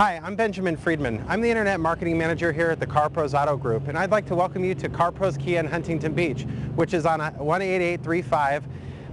Hi, I'm Benjamin Friedman. I'm the Internet Marketing Manager here at the CarPros Auto Group, and I'd like to welcome you to CarPros Kia in Huntington Beach, which is on 18835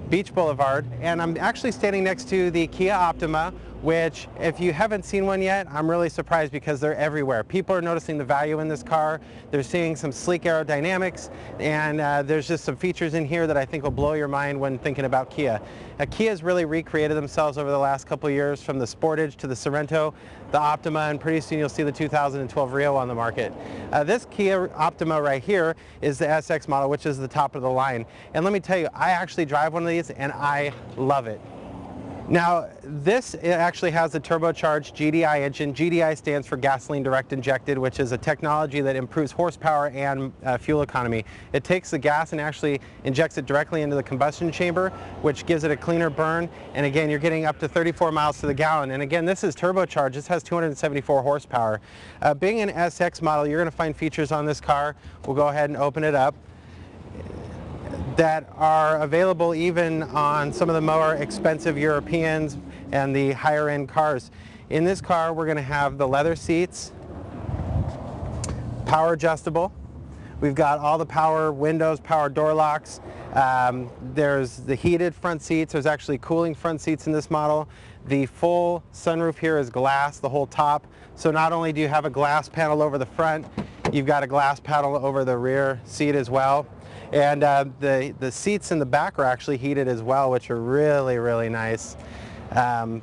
Beach Boulevard, and I'm actually standing next to the Kia Optima, which if you haven't seen one yet, I'm really surprised because they're everywhere. People are noticing the value in this car. They're seeing some sleek aerodynamics and uh, there's just some features in here that I think will blow your mind when thinking about Kia. Uh, Kia's really recreated themselves over the last couple years from the Sportage to the Sorento, the Optima, and pretty soon you'll see the 2012 Rio on the market. Uh, this Kia Optima right here is the SX model, which is the top of the line. And let me tell you, I actually drive one of these and I love it. Now, this actually has a turbocharged GDI engine. GDI stands for gasoline direct injected, which is a technology that improves horsepower and uh, fuel economy. It takes the gas and actually injects it directly into the combustion chamber, which gives it a cleaner burn. And again, you're getting up to 34 miles to the gallon. And again, this is turbocharged. This has 274 horsepower. Uh, being an SX model, you're going to find features on this car. We'll go ahead and open it up that are available even on some of the more expensive Europeans and the higher end cars. In this car we're going to have the leather seats, power adjustable. We've got all the power windows, power door locks. Um, there's the heated front seats. There's actually cooling front seats in this model. The full sunroof here is glass, the whole top. So not only do you have a glass panel over the front, you've got a glass panel over the rear seat as well. And uh, the, the seats in the back are actually heated as well, which are really, really nice. Um,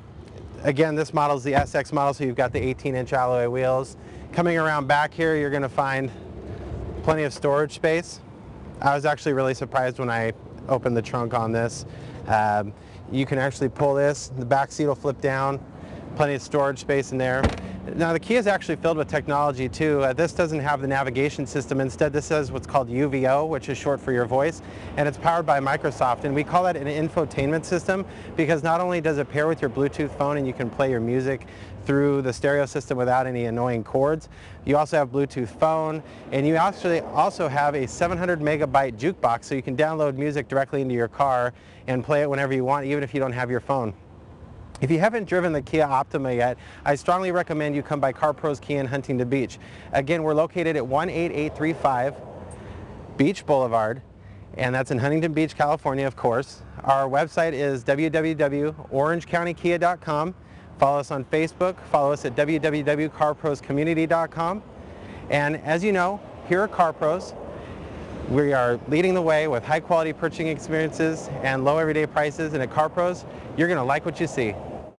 again, this model is the SX model, so you've got the 18-inch alloy wheels. Coming around back here, you're going to find plenty of storage space. I was actually really surprised when I opened the trunk on this. Um, you can actually pull this, the back seat will flip down, plenty of storage space in there. Now the Kia is actually filled with technology too. Uh, this doesn't have the navigation system. Instead this has what's called UVO, which is short for your voice, and it's powered by Microsoft. And we call that an infotainment system because not only does it pair with your Bluetooth phone and you can play your music through the stereo system without any annoying cords. You also have Bluetooth phone and you actually also have a 700 megabyte jukebox so you can download music directly into your car and play it whenever you want even if you don't have your phone. If you haven't driven the Kia Optima yet, I strongly recommend you come by CarPros Kia in Huntington Beach. Again, we're located at 18835 Beach Boulevard, and that's in Huntington Beach, California, of course. Our website is www.orangecountykia.com. Follow us on Facebook. Follow us at www.carproscommunity.com. And as you know, here at CarPros, we are leading the way with high quality purchasing experiences and low everyday prices. And at CarPros, you're going to like what you see.